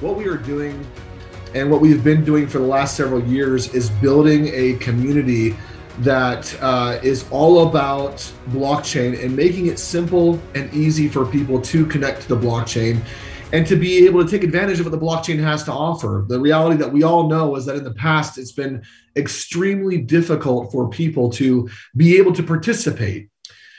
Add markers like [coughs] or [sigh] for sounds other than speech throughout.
what we are doing and what we've been doing for the last several years is building a community that uh, is all about blockchain and making it simple and easy for people to connect to the blockchain and to be able to take advantage of what the blockchain has to offer. The reality that we all know is that in the past, it's been extremely difficult for people to be able to participate.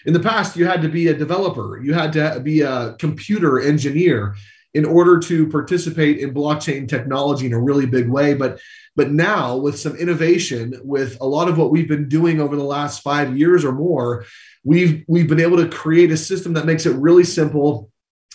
In the past, you had to be a developer, you had to be a computer engineer, in order to participate in blockchain technology in a really big way. But but now with some innovation, with a lot of what we've been doing over the last five years or more, we've we've been able to create a system that makes it really simple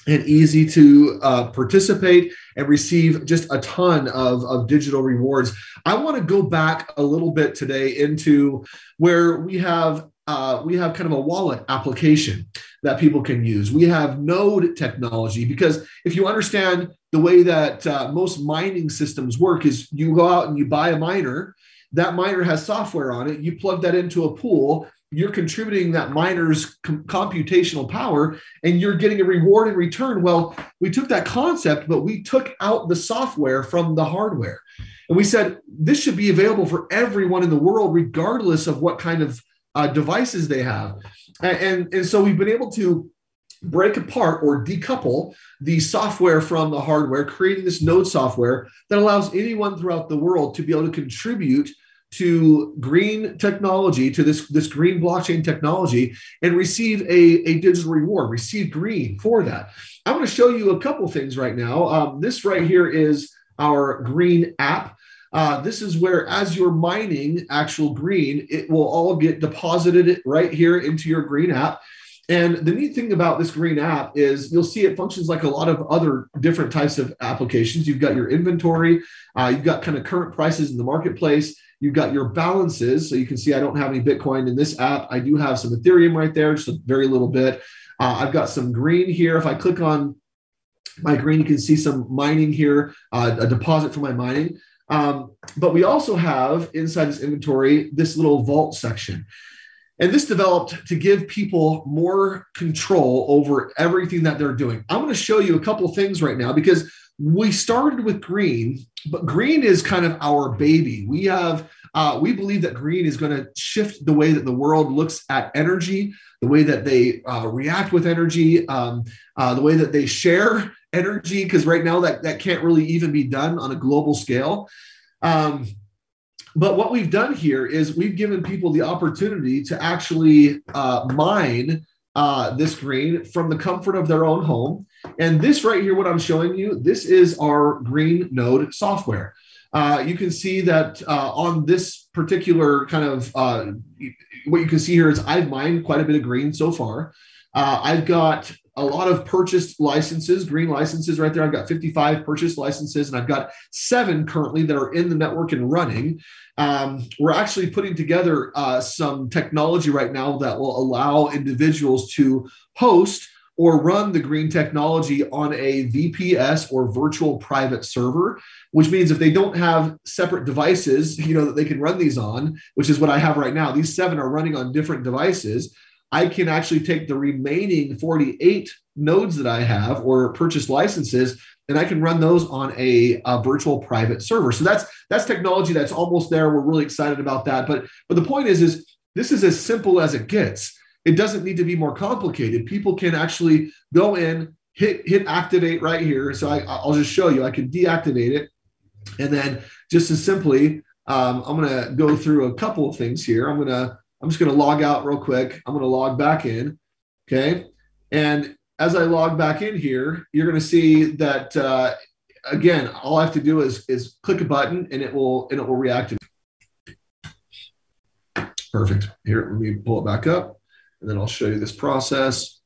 and easy to uh, participate and receive just a ton of, of digital rewards. I want to go back a little bit today into where we have uh, we have kind of a wallet application that people can use. We have node technology because if you understand the way that uh, most mining systems work, is you go out and you buy a miner. That miner has software on it. You plug that into a pool. You're contributing that miner's com- computational power, and you're getting a reward in return. Well, we took that concept, but we took out the software from the hardware, and we said this should be available for everyone in the world, regardless of what kind of uh, devices they have. And, and, and so we've been able to break apart or decouple the software from the hardware, creating this node software that allows anyone throughout the world to be able to contribute to green technology, to this, this green blockchain technology, and receive a, a digital reward, receive green for that. I'm going to show you a couple things right now. Um, this right here is our green app. Uh, this is where, as you're mining actual green, it will all get deposited right here into your green app. And the neat thing about this green app is you'll see it functions like a lot of other different types of applications. You've got your inventory, uh, you've got kind of current prices in the marketplace, you've got your balances. So you can see I don't have any Bitcoin in this app. I do have some Ethereum right there, just a very little bit. Uh, I've got some green here. If I click on my green, you can see some mining here, uh, a deposit for my mining. Um, but we also have inside this inventory this little vault section. And this developed to give people more control over everything that they're doing. I'm going to show you a couple things right now because we started with green, but green is kind of our baby. We have uh, we believe that green is going to shift the way that the world looks at energy, the way that they uh, react with energy, um, uh, the way that they share energy, because right now that, that can't really even be done on a global scale. Um, but what we've done here is we've given people the opportunity to actually uh, mine uh, this green from the comfort of their own home. And this right here, what I'm showing you, this is our green node software. Uh, you can see that uh, on this particular kind of uh, what you can see here is I've mined quite a bit of green so far. Uh, I've got a lot of purchased licenses, green licenses right there. I've got 55 purchased licenses, and I've got seven currently that are in the network and running. Um, we're actually putting together uh, some technology right now that will allow individuals to host or run the green technology on a VPS or virtual private server, which means if they don't have separate devices, you know, that they can run these on, which is what I have right now. These seven are running on different devices. I can actually take the remaining 48 nodes that I have or purchase licenses and I can run those on a, a, virtual private server. So that's that's technology that's almost there. We're really excited about that. But but the point is is this is as simple as it gets. It doesn't need to be more complicated. People can actually go in, hit hit activate right here. So I, I'll just show you. I can deactivate it, and then just as simply, um, I'm going to go through a couple of things here. I'm going to I'm just going to log out real quick. I'm going to log back in. Okay. And as I log back in here, you're going to see that, uh, again, all I have to do is, is click a button and it will, and it will reactivate. Perfect. Here, let me pull it back up and then I'll show you this process.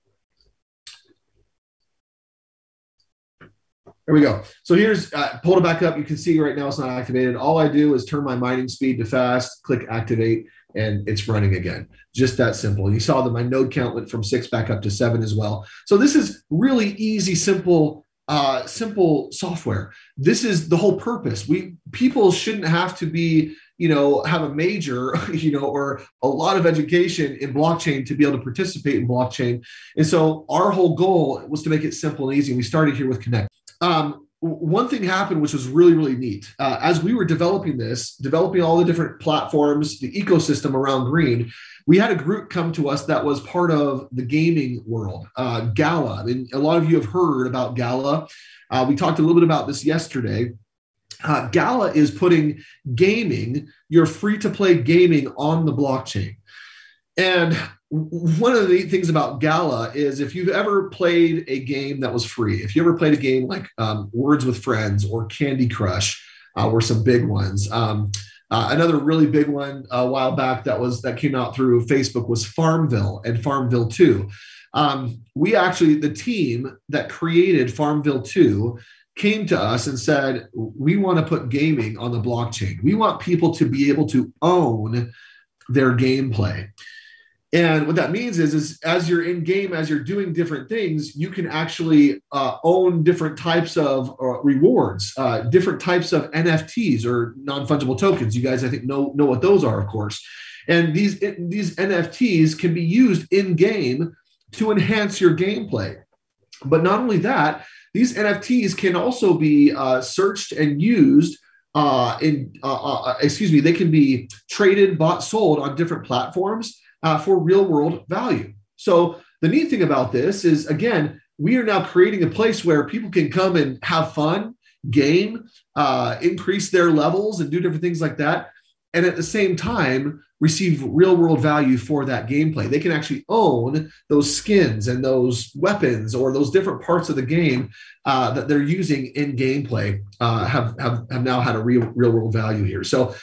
There we go. So here's uh, pulled it back up. You can see right now it's not activated. All I do is turn my mining speed to fast, click activate, and it's running again. Just that simple. You saw that my node count went from six back up to seven as well. So this is really easy, simple, uh, simple software. This is the whole purpose. We people shouldn't have to be, you know, have a major, [laughs] you know, or a lot of education in blockchain to be able to participate in blockchain. And so our whole goal was to make it simple and easy. We started here with Connect. Um, one thing happened which was really really neat. Uh, as we were developing this developing all the different platforms the ecosystem around green we had a group come to us that was part of the gaming world uh, gala. And a lot of you have heard about gala. Uh, we talked a little bit about this yesterday. Uh, gala is putting gaming your free to play gaming on the blockchain and one of the things about Gala is if you've ever played a game that was free, if you ever played a game like um, Words with Friends or Candy Crush, uh, were some big ones. Um, uh, another really big one a while back that was that came out through Facebook was Farmville and Farmville 2. Um, we actually, the team that created Farmville 2 came to us and said, We want to put gaming on the blockchain. We want people to be able to own their gameplay. And what that means is, is as you're in game, as you're doing different things, you can actually uh, own different types of uh, rewards, uh, different types of NFTs or non fungible tokens. You guys, I think, know know what those are, of course. And these these NFTs can be used in game to enhance your gameplay. But not only that, these NFTs can also be uh, searched and used uh, in, uh, uh, excuse me, they can be traded, bought, sold on different platforms uh, for real world value. So the neat thing about this is, again, we are now creating a place where people can come and have fun, game, uh, increase their levels, and do different things like that. And at the same time, receive real world value for that gameplay. They can actually own those skins and those weapons or those different parts of the game uh, that they're using in gameplay uh, have, have, have now had a real real world value here. So,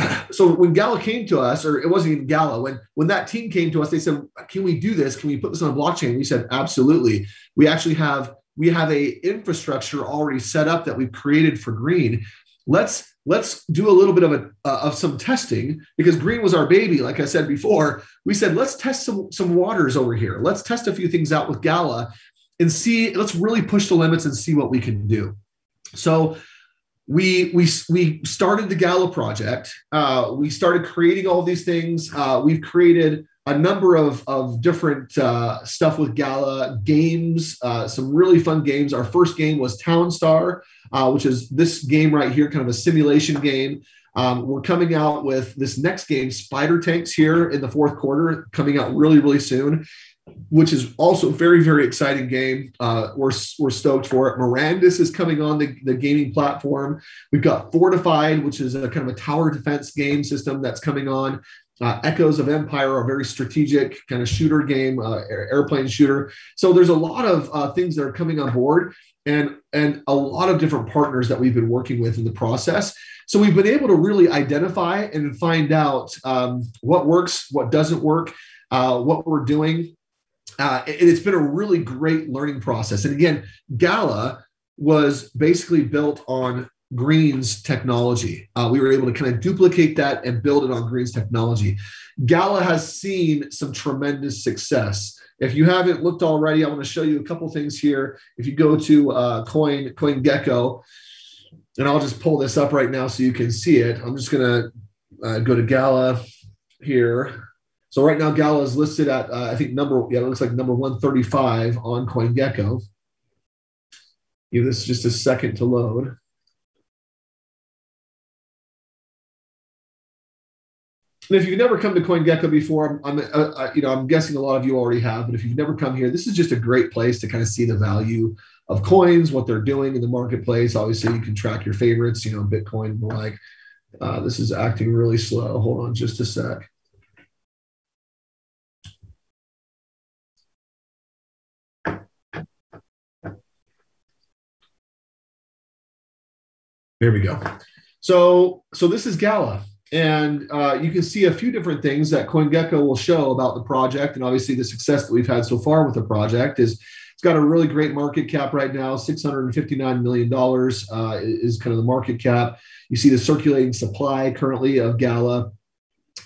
[coughs] so when Gala came to us, or it wasn't even Gala, when when that team came to us, they said, "Can we do this? Can we put this on a blockchain?" We said, "Absolutely." We actually have we have a infrastructure already set up that we've created for green let's let's do a little bit of a uh, of some testing because green was our baby like i said before we said let's test some some waters over here let's test a few things out with gala and see let's really push the limits and see what we can do so we we we started the gala project uh, we started creating all these things uh, we've created a number of, of different uh, stuff with Gala games, uh, some really fun games. Our first game was Town Star, uh, which is this game right here, kind of a simulation game. Um, we're coming out with this next game, Spider Tanks, here in the fourth quarter, coming out really, really soon, which is also very, very exciting game. Uh, we're, we're stoked for it. Mirandus is coming on the, the gaming platform. We've got Fortified, which is a kind of a tower defense game system that's coming on. Uh, Echoes of Empire, a very strategic kind of shooter game, uh, airplane shooter. So there's a lot of uh, things that are coming on board, and and a lot of different partners that we've been working with in the process. So we've been able to really identify and find out um, what works, what doesn't work, uh, what we're doing. Uh, and it's been a really great learning process. And again, Gala was basically built on Green's technology. Uh, we were able to kind of duplicate that and build it on Green's technology. Gala has seen some tremendous success. If you haven't looked already, I want to show you a couple things here. If you go to uh, Coin CoinGecko, and I'll just pull this up right now so you can see it. I'm just going to uh, go to Gala here. So right now, Gala is listed at uh, I think number yeah, it looks like number 135 on CoinGecko. Give this just a second to load. And if you've never come to CoinGecko before, I'm, I'm uh, uh, you know, I'm guessing a lot of you already have. But if you've never come here, this is just a great place to kind of see the value of coins, what they're doing in the marketplace. Obviously, you can track your favorites, you know, Bitcoin and the like. Uh, this is acting really slow. Hold on just a sec. There we go. So, so this is Gala. And uh, you can see a few different things that CoinGecko will show about the project. And obviously, the success that we've had so far with the project is it's got a really great market cap right now. $659 million uh, is kind of the market cap. You see the circulating supply currently of Gala.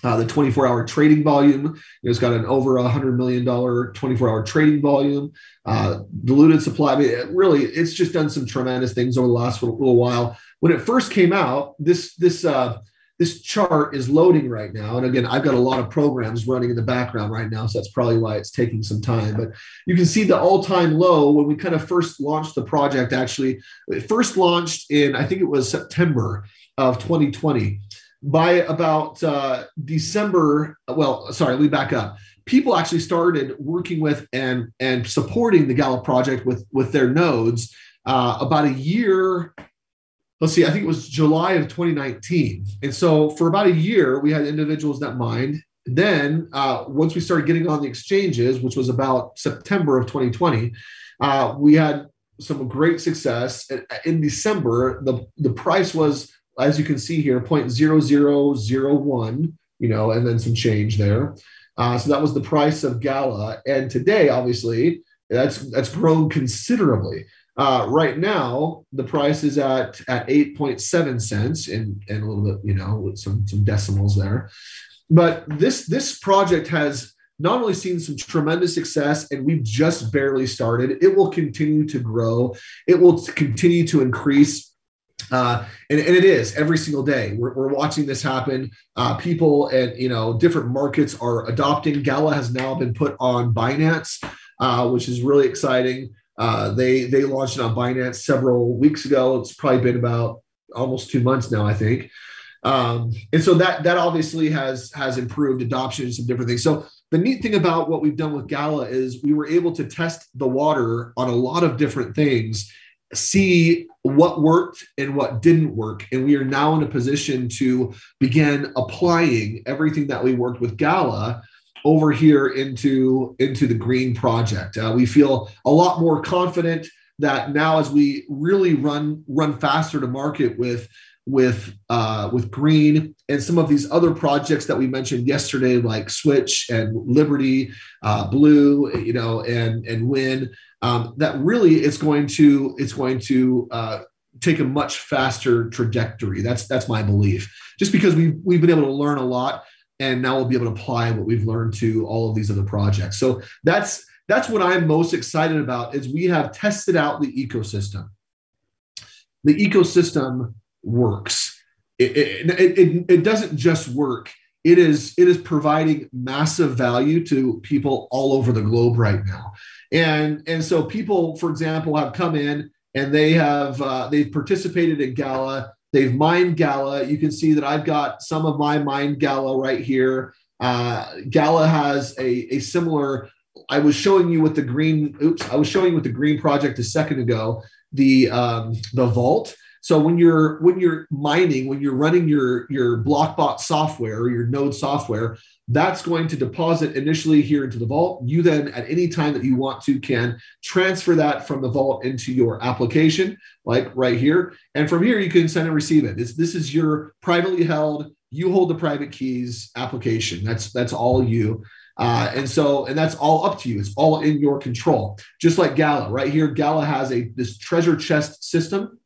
Uh, the 24 hour trading volume, you know, it's got an over $100 million 24 hour trading volume. Uh, diluted supply. I mean, it really, it's just done some tremendous things over the last little, little while. When it first came out, this, this, uh, this chart is loading right now. And again, I've got a lot of programs running in the background right now. So that's probably why it's taking some time. But you can see the all time low when we kind of first launched the project. Actually, it first launched in, I think it was September of 2020. By about uh, December, well, sorry, let me back up. People actually started working with and and supporting the Gala project with with their nodes uh, about a year let's see, I think it was July of 2019. And so for about a year, we had individuals that mined. Then uh, once we started getting on the exchanges, which was about September of 2020, uh, we had some great success. In December, the, the price was, as you can see here, 0.0001, you know, and then some change there. Uh, so that was the price of Gala. And today, obviously, that's that's grown considerably. Uh, right now, the price is at at 8.7 cents and, and a little bit, you know, with some, some decimals there. But this this project has not only seen some tremendous success and we've just barely started, it will continue to grow. It will continue to increase. Uh, and, and, it is every single day. We're, we're watching this happen. Uh, people and you know different markets are adopting. Gala has now been put on Binance, uh, which is really exciting. Uh, they they launched it on Binance several weeks ago. It's probably been about almost two months now, I think. Um, and so that that obviously has has improved adoption and some different things. So the neat thing about what we've done with Gala is we were able to test the water on a lot of different things, see what worked and what didn't work, and we are now in a position to begin applying everything that we worked with Gala over here into into the green project. Uh, we feel a lot more confident that now as we really run run faster to market with with uh, with green and some of these other projects that we mentioned yesterday, like Switch and Liberty, uh, Blue, you know, and and Win. Um, that really it's going to it's going to uh, take a much faster trajectory. That's that's my belief. Just because we we've, we've been able to learn a lot and now we'll be able to apply what we've learned to all of these other projects. So that's that's what i'm most excited about is we have tested out the ecosystem. The ecosystem works. It, it, it, it doesn't just work. It is it is providing massive value to people all over the globe right now. And and so people for example have come in and they have uh, they've participated in gala They've mined Gala. You can see that I've got some of my mined Gala right here. Uh, Gala has a, a similar. I was showing you with the green. Oops, I was showing you with the green project a second ago. The um, the vault. So when you're when you're mining, when you're running your your Blockbot software or your Node software, that's going to deposit initially here into the vault. You then, at any time that you want to, can transfer that from the vault into your application, like right here. And from here, you can send and receive it. This, this is your privately held, you hold the private keys application. That's that's all you. Uh, and so, and that's all up to you. It's all in your control. Just like Gala, right here, Gala has a this treasure chest system.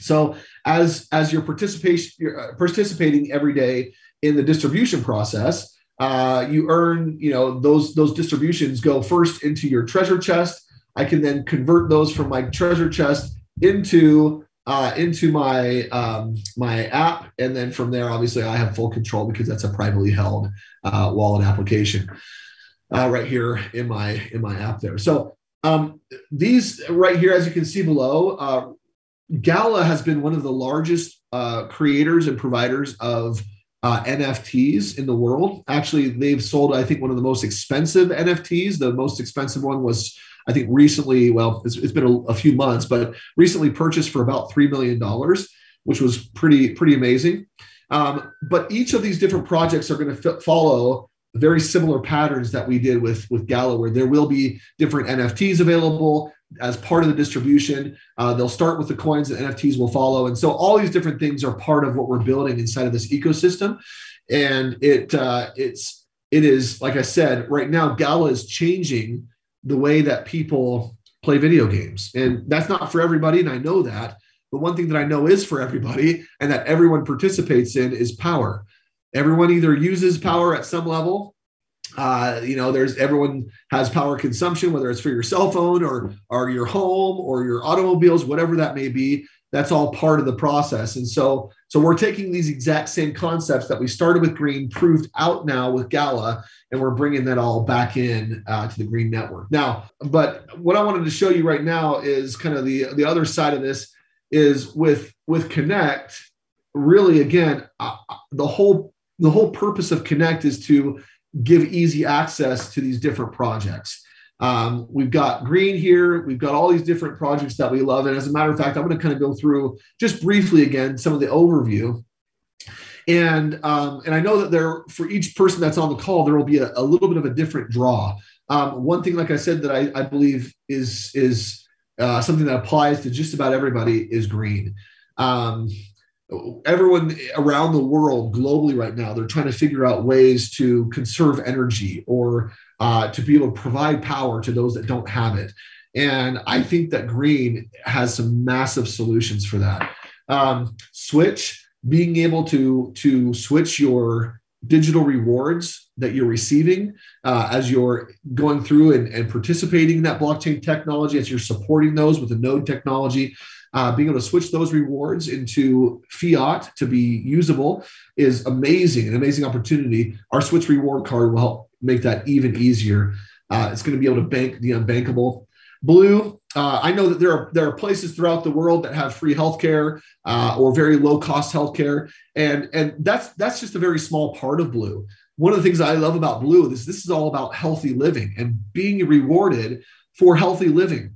So as as you're participation you're uh, participating every day in the distribution process, uh, you earn, you know, those those distributions go first into your treasure chest. I can then convert those from my treasure chest into uh, into my um, my app, and then from there, obviously, I have full control because that's a privately held uh, wallet application uh, right here in my in my app there. So um, these right here, as you can see below, uh, Gala has been one of the largest uh, creators and providers of uh, NFTs in the world. Actually, they've sold, I think, one of the most expensive NFTs. The most expensive one was, I think, recently, well, it's, it's been a, a few months, but recently purchased for about $3 million, which was pretty, pretty amazing. Um, but each of these different projects are going to f- follow very similar patterns that we did with with Gala, where there will be different NFTs available as part of the distribution. Uh, they'll start with the coins and NFTs will follow. And so all these different things are part of what we're building inside of this ecosystem. And it uh, it's it is like I said, right now Gala is changing the way that people play video games. And that's not for everybody, and I know that. But one thing that I know is for everybody and that everyone participates in is power. Everyone either uses power at some level uh, you know, there's everyone has power consumption, whether it's for your cell phone or or your home or your automobiles, whatever that may be. that's all part of the process. And so, so we're taking these exact same concepts that we started with green, proved out now with Gala, and we're bringing that all back in uh, to the green network. Now, but what I wanted to show you right now is kind of the the other side of this is with with Connect. Really, again, uh, the whole the whole purpose of Connect is to give easy access to these different projects. Um, we've got green here. We've got all these different projects that we love. And as a matter of fact, I'm going to kind of go through just briefly again some of the overview. And um, and I know that there for each person that's on the call, there will be a, a little bit of a different draw. Um, one thing, like I said, that I, I believe is is uh, something that applies to just about everybody is green. Um, everyone around the world globally right now they're trying to figure out ways to conserve energy or uh, to be able to provide power to those that don't have it. And i think that green has some massive solutions for that. Um, switch being able to to switch your digital rewards that you're receiving uh, as you're going through and, and participating in that blockchain technology as you're supporting those with the node technology uh, being able to switch those rewards into fiat to be usable is amazing, an amazing opportunity. Our Switch reward card will help make that even easier. Uh, it's going to be able to bank the unbankable. Blue, uh, I know that there are there are places throughout the world that have free healthcare uh, or very low cost healthcare, and and that's that's just a very small part of Blue. One of the things I love about Blue is this is all about healthy living and being rewarded for healthy living.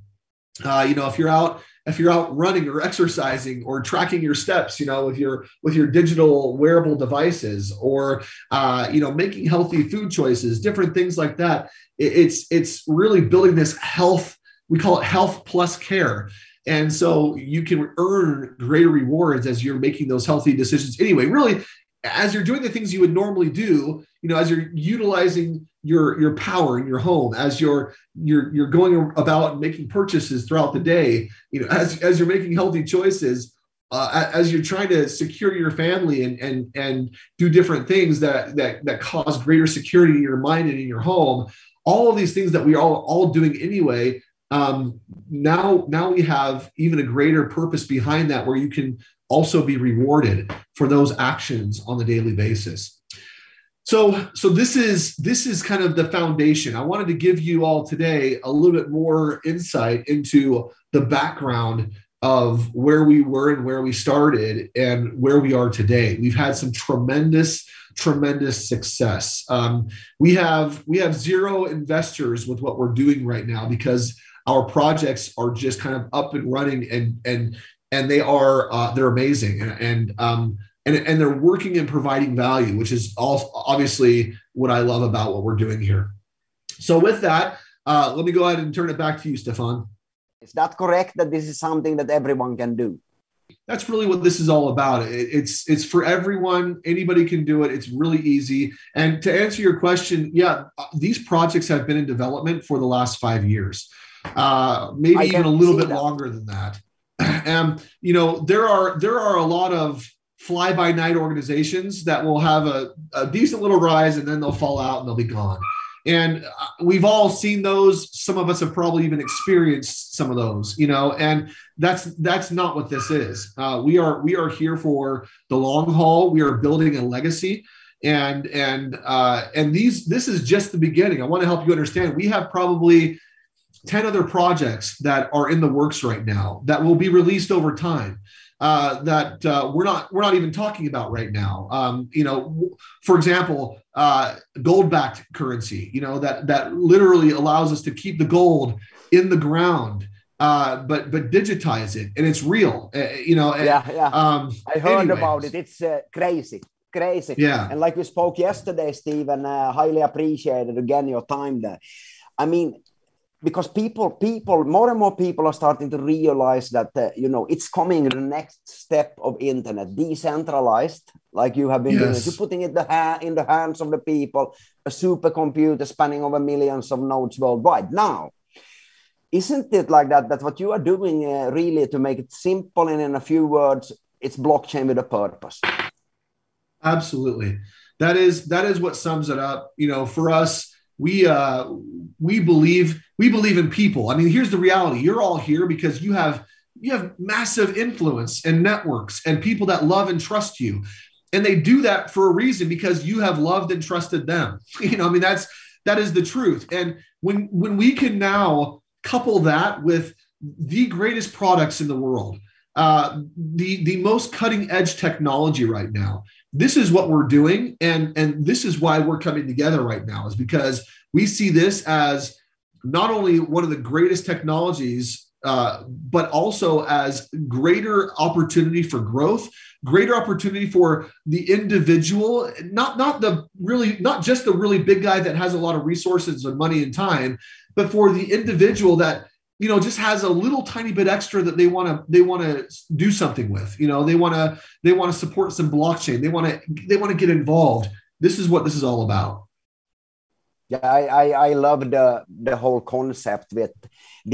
Uh, you know, if you're out if you're out running or exercising or tracking your steps you know with your with your digital wearable devices or uh, you know making healthy food choices different things like that it, it's it's really building this health we call it health plus care. And so you can earn greater rewards as you're making those healthy decisions. Anyway really as you're doing the things you would normally do you know as you're utilizing your your power in your home as you're you're you're going about making purchases throughout the day you know as as you're making healthy choices uh, as you're trying to secure your family and and and do different things that that that cause greater security in your mind and in your home all of these things that we are all, all doing anyway um, now now we have even a greater purpose behind that where you can also be rewarded for those actions on the daily basis so, so this is this is kind of the foundation. I wanted to give you all today a little bit more insight into the background of where we were and where we started and where we are today. We've had some tremendous, tremendous success. Um, we have we have zero investors with what we're doing right now because our projects are just kind of up and running and and and they are uh, they're amazing and, and um, and, and they're working and providing value, which is all obviously what I love about what we're doing here. So with that, uh, let me go ahead and turn it back to you, Stefan. Is that correct that this is something that everyone can do? That's really what this is all about. It, it's it's for everyone. Anybody can do it. It's really easy. And to answer your question, yeah, uh, these projects have been in development for the last five years, uh, maybe even a little bit that. longer than that. And [clears throat] you know, there are there are a lot of fly by night organizations that will have a, a decent little rise and then they'll fall out and they'll be gone. And uh, we've all seen those. Some of us have probably even experienced some of those, you know. And that's that's not what this is. Uh, we are we are here for the long haul. We are building a legacy, and and uh, and these this is just the beginning. I want to help you understand. We have probably 10 other projects that are in the works right now that will be released over time uh, that uh, we're not we're not even talking about right now. Um, you know, for example, uh, gold-backed currency. You know that that literally allows us to keep the gold in the ground, uh, but but digitize it, and it's real. Uh, you know. Yeah, yeah. Um, I heard anyways. about it. It's uh, crazy. Crazy. Yeah. And like we spoke yesterday, Stephen, highly appreciated again your time there. I mean, because people people more and more people are starting to realize that uh, you know it's coming the next step of internet decentralized like you have been yes. doing you're putting it the ha- in the hands of the people a supercomputer spanning over millions of nodes worldwide. Now isn't it like that that what you are doing uh, really to make it simple and in a few words it's blockchain with a purpose? Absolutely. That is that is what sums it up. You know for us we uh, we believe we believe in people. I mean, here's the reality: you're all here because you have you have massive influence and networks and people that love and trust you. And they do that for a reason because you have loved and trusted them. [laughs] You know i mean that's that is the truth. And when when we can now couple that with the greatest products in the world uh, the the most cutting edge technology right now this is what we're doing and and this is why we're coming together right now is because we see this as not only one of the greatest technologies uh, but also as greater opportunity for growth greater opportunity for the individual not not the really not just the really big guy that has a lot of resources and money and time but for the individual that you know just has a little tiny bit extra that they want to they want to do something with you know they want to they want to support some blockchain. They want to they want to get involved. This is what this is all about. Yeah i i, I love the the whole concept with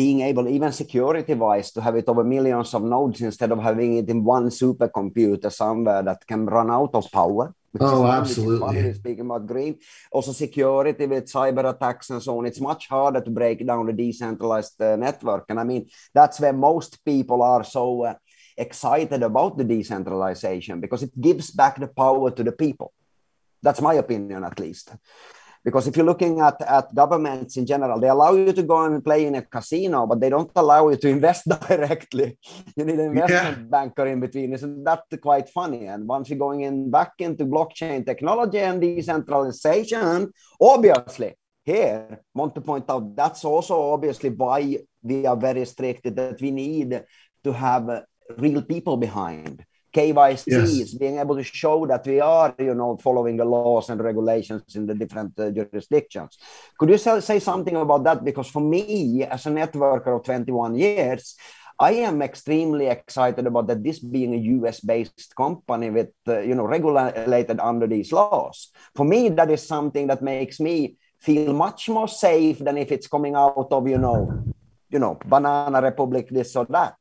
being able even security wise to have it over millions of nodes instead of having it in one supercomputer somewhere that can run out of power oh, absolutely. Speaking about green, also security with cyber attacks and so on. It's much harder to break down a decentralized uh, network, and I mean that's where most people are so uh, excited about the decentralization because it gives back the power to the people. That's my opinion, at least. Because if you're looking at, at governments in general, they allow you to go and play in a casino, but they don't allow you to [laughs] invest directly. You need an investment yeah. banker in between. Isn't that quite funny? And once you're going in back into blockchain technology and decentralization, obviously, here, want to point out that's also obviously why we are very strict that we need to have real people behind KYC yes. is being able to show that we are, you know, following the laws and regulations in the different uh, jurisdictions. Could you say something about that? Because for me, as a networker of 21 years, I am extremely excited about that this being a US based company with, uh, you know, regulated under these laws. For me, that is something that makes me feel much more safe than if it's coming out of, you know, you know, banana republic, this or that.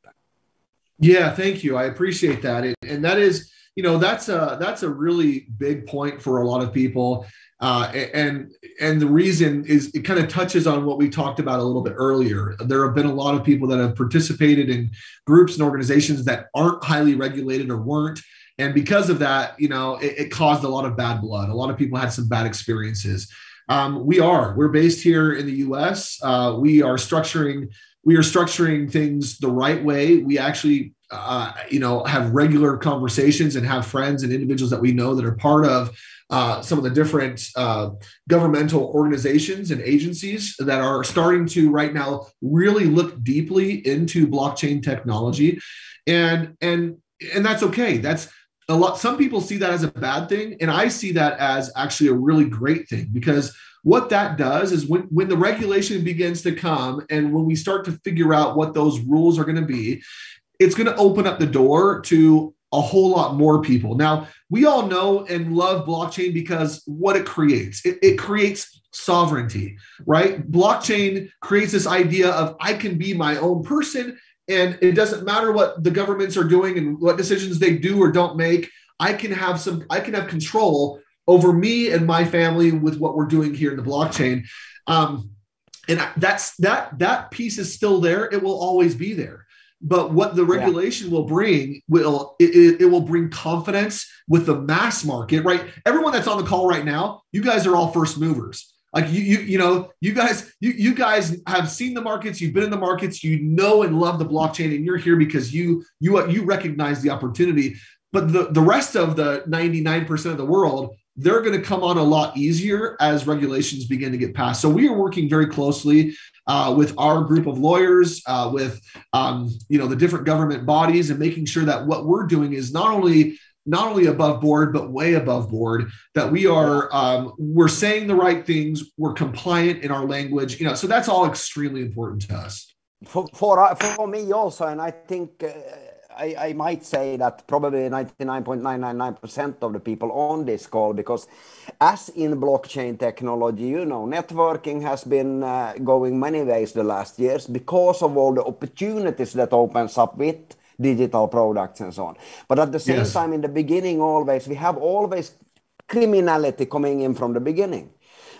Yeah, thank you. I appreciate that. And, that is, you know, that's a that's a really big point for a lot of people. Uh, and and the reason is it kind of touches on what we talked about a little bit earlier. There have been a lot of people that have participated in groups and organizations that aren't highly regulated or weren't, and because of that, you know, it, it caused a lot of bad blood. A lot of people had some bad experiences. Um, we are we're based here in the U.S. Uh, we are structuring we are structuring things the right way. We actually, uh, you know, have regular conversations and have friends and individuals that we know that are part of uh, some of the different uh, governmental organizations and agencies that are starting to right now really look deeply into blockchain technology, and and and that's okay. That's a lot. Some people see that as a bad thing, and I see that as actually a really great thing because what that does is when, when the regulation begins to come and when we start to figure out what those rules are going to be, it's going to open up the door to a whole lot more people. Now, we all know and love blockchain because what it creates, it, it creates sovereignty, right? Blockchain creates this idea of I can be my own person and it doesn't matter what the governments are doing and what decisions they do or don't make. I can have some, I can have control over me and my family with what we're doing here in the blockchain. Um, and that's that that piece is still there. It will always be there. But what the regulation yeah. will bring will it, it will bring confidence with the mass market, right? Everyone that's on the call right now, you guys are all first movers like you you you know you guys you you guys have seen the markets you've been in the markets you know and love the blockchain and you're here because you you you recognize the opportunity but the the rest of the 99% of the world they're going to come on a lot easier as regulations begin to get passed. So we are working very closely uh, with our group of lawyers, uh, with um, you know the different government bodies, and making sure that what we're doing is not only not only above board but way above board. That we are um, we're saying the right things, we're compliant in our language. You know, so that's all extremely important to us. For for, for me also, and I think. Uh I, I, might say that probably 99.999% of the people on this call, because as in blockchain technology, you know, networking has been uh, going many ways the last years because of all the opportunities that opens up with digital products and so on. But at the same yes. time, in the beginning, always, we have always criminality coming in from the beginning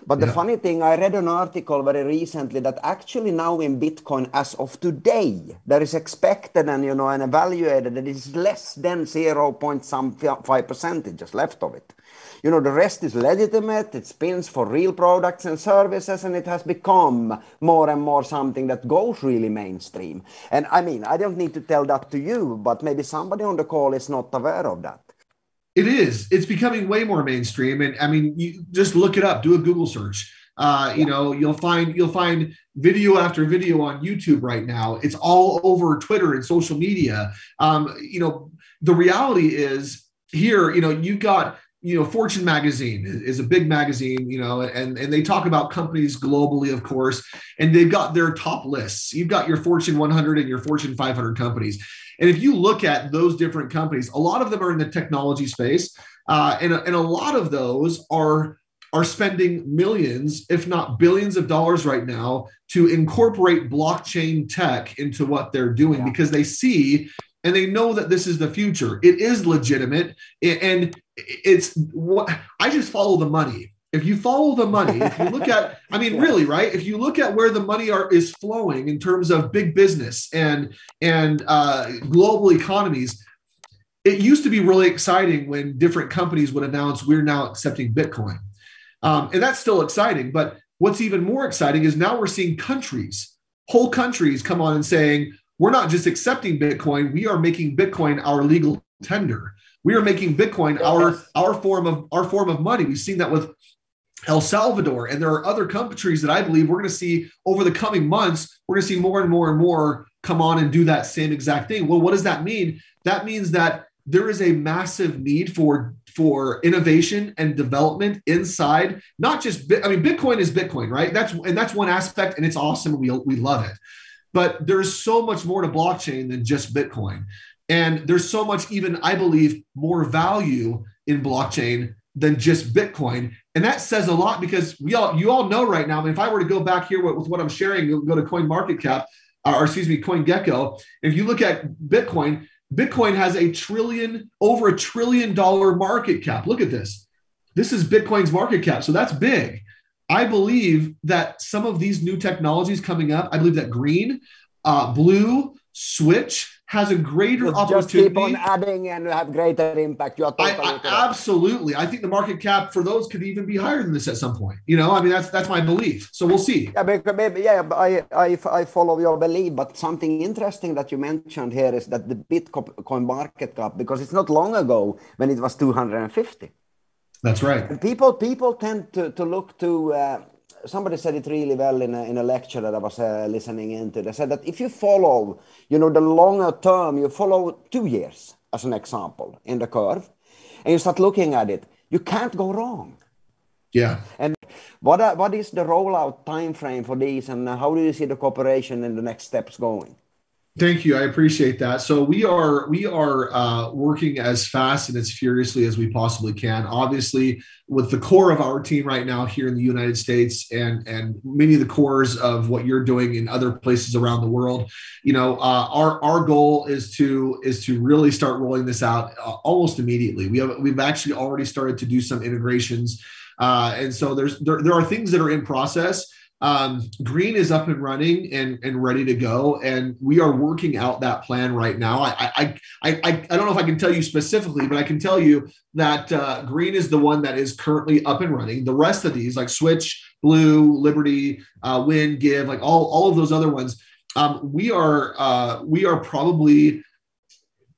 But the yeah. funny thing, I read an article very recently that actually now in Bitcoin, as of today, there is expected and you know and evaluated that it is less than zero point some five percentages left of it. You know, the rest is legitimate, it spins for real products and services, and it has become more and more something that goes really mainstream. And I mean, I don't need to tell that to you, but maybe somebody on the call is not aware of that. It is. It's becoming way more mainstream. And I mean, you just look it up, do a Google search. Uh, you know, you'll find you'll find video after video on YouTube right now. It's all over Twitter and social media. Um, you know, the reality is here, you know, you've got you know, Fortune magazine is a big magazine, you know, and, and they talk about companies globally, of course, and they've got their top lists. You've got your Fortune 100 and your Fortune 500 companies. And if you look at those different companies, a lot of them are in the technology space. Uh, and, and a lot of those are are spending millions, if not billions of dollars right now to incorporate blockchain tech into what they're doing yeah. because they see and they know that this is the future. It is legitimate, and it's what I just follow the money. If you follow the money, if you look at, [laughs] I mean, really, right? If you look at where the money are is flowing in terms of big business and and uh, global economies, it used to be really exciting when different companies would announce we're now accepting Bitcoin, um, and that's still exciting. But what's even more exciting is now we're seeing countries, whole countries, come on and saying we're not just accepting Bitcoin, we are making Bitcoin our legal tender. We are making Bitcoin our our form of our form of money. We've seen that with El Salvador, and there are other countries that I believe we're going to see over the coming months. We're going to see more and more and more come on and do that same exact thing. Well, what does that mean? That means that there is a massive need for for innovation and development inside not just i mean bitcoin is bitcoin right that's and that's one aspect and it's awesome we, we love it but there's so much more to blockchain than just Bitcoin. And there's so much, even I believe, more value in blockchain than just Bitcoin. And that says a lot because we all you all know right now. I mean, if I were to go back here with, with what I'm sharing, go to Coin Market Cap, uh, or excuse me, Coin Gecko. If you look at Bitcoin, Bitcoin has a trillion, over a trillion dollar market cap. Look at this. This is Bitcoin's market cap. So that's big. I believe that some of these new technologies coming up, I believe that green, uh, blue, switch has a greater just opportunity. Just keep on adding and have greater impact. You are totally I, I, absolutely. I think the market cap for those could even be higher than this at some point. You know, I mean that's that's my belief. So we'll see. Yeah, because maybe, yeah, I, I I follow your belief. But something interesting that you mentioned here is that the Bitcoin market cap, because it's not long ago when it was 250. That's right. And people people tend to, to look to. Uh, somebody said it really well in a, in a lecture that I was uh, listening into. They said that if you follow, you know, the longer term, you follow two years as an example in the curve, and you start looking at it, you can't go wrong. Yeah. And what are, what is the rollout time frame for these, and how do you see the cooperation and the next steps going? Thank you. I appreciate that. So we are we are uh, working as fast and as furiously as we possibly can. Obviously, with the core of our team right now here in the United States, and and many of the cores of what you're doing in other places around the world. You know, uh, our our goal is to is to really start rolling this out uh, almost immediately. We have we've actually already started to do some integrations, uh, and so there's there, there are things that are in process um, Green is up and running and, and ready to go, and we are working out that plan right now. I, I I I don't know if I can tell you specifically, but I can tell you that uh, Green is the one that is currently up and running. The rest of these, like Switch, Blue, Liberty, uh, Win, Give, like all all of those other ones, um, we are uh, we are probably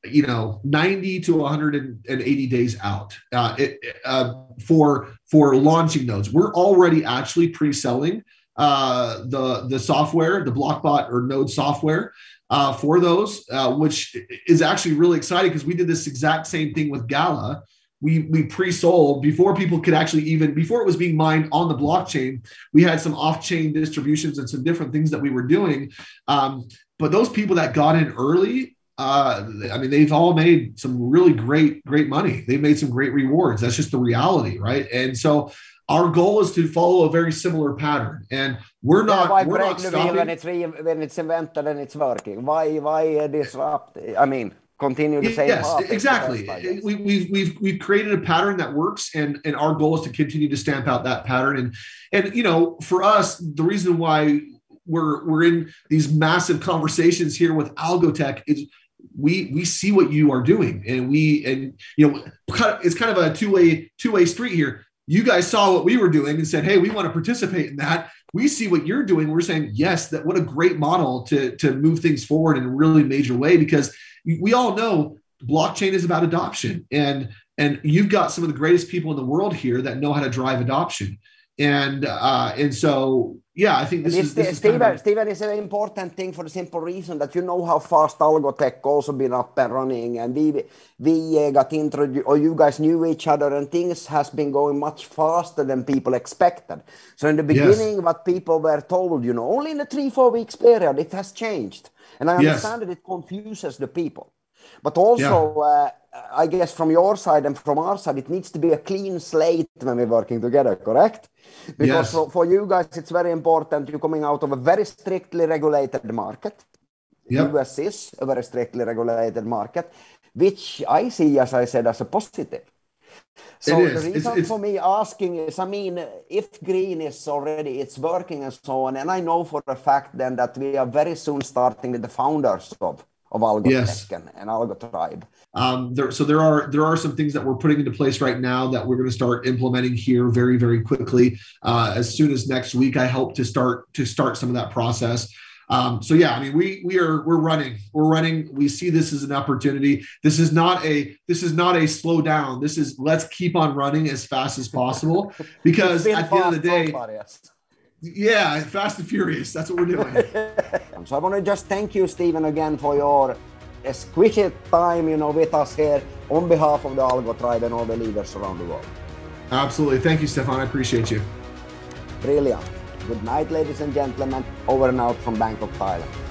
you know 90 to 180 days out uh, it, uh, for for launching those we're already actually pre-selling uh, the the software, the Blockbot or Node software uh, for those, uh, which is actually really exciting because we did this exact same thing with Gala. We we pre-sold before people could actually even before it was being mined on the blockchain. We had some off-chain distributions and some different things that we were doing. Um, but those people that got in early uh, I mean, they've all made some really great, great money. They've made some great rewards. That's just the reality, right? And so our goal is to follow a very similar pattern and we're not why we're break not wheel when it's re- when it's invented and it's working? Why why disrupt i mean continue the same yes path. exactly. we, we've we've we've created a pattern that works and and our goal is to continue to stamp out that pattern. And and you know for us the reason why we're we're in these massive conversations here with algotech is we we see what you are doing and we and you know it's kind of a two-way two-way street here you guys saw what we were doing and said hey we want to participate in that. We see what you're doing. We're saying yes that what a great model to to move things forward in a really major way because we all know blockchain is about adoption and and you've got some of the greatest people in the world here that know how to drive adoption. And uh and so yeah i think this is, this Steven, kind of Steven is an important thing for the simple reason that you know how fast algotech also been up and running and we we uh, got introduced or you guys knew each other and things has been going much faster than people expected so in the beginning yes. what people were told you know only in a three four weeks period it has changed and i understand yes. that it confuses the people but also, yeah. uh, I guess from your side and from our side, it needs to be a clean slate when we're working together, correct? Because yes. for, for, you guys, it's very important. You're coming out of a very strictly regulated market. Yep. US is a very strictly regulated market, which I see, as I said, as a positive. So the reason it's, it's... for me asking is, I mean, if green is already it's working and so on, and I know for a fact then that we are very soon starting with the founders of of Algo yes. and, and Algo Tribe. Um, there, so there are there are some things that we're putting into place right now that we're going to start implementing here very very quickly. Uh, as soon as next week, I hope to start to start some of that process. Um, so yeah, I mean, we we are we're running, we're running. We see this as an opportunity. This is not a this is not a slow down. This is let's keep on running as fast as possible [laughs] because at the end of the day, yeah, Fast and Furious. That's what we're doing. [laughs] so I want to just thank you, Stephen, again for your exquisite time, you know, with us here on behalf of the Algo tribe and all the leaders around the world. Absolutely. Thank you, Stefan. I appreciate you. Brilliant. Good night, ladies and gentlemen. Over and out from Bangkok, Thailand.